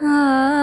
啊。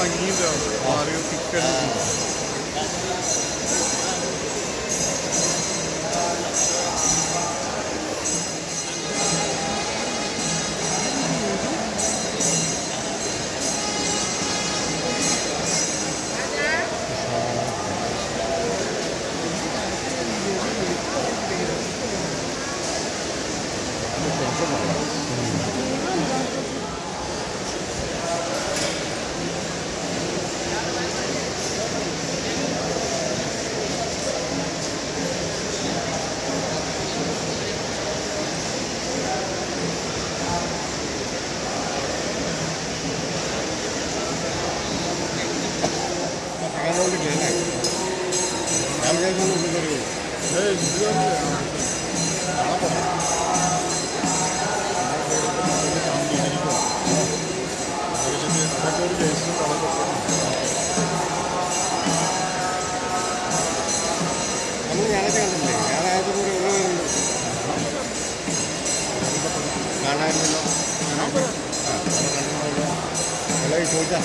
Pagnida, Mario Picardinho. മാറിയ തിക്കടി നമ്മൾ ഞായറാഴ്ച കണ്ടില്ലേ ഞായറാഴ്ച കൂടി ഉള്ളവരുണ്ട് കാണാനില്ലല്ലോ അല്ല ചോദിച്ചാൽ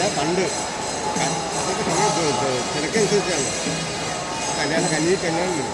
ഞാൻ കണ്ട് അതൊക്കെ സമയത്ത് തിരക്കനുസരിച്ചാണ് ഞാൻ കഞ്ഞി കഞ്ഞാണില്ല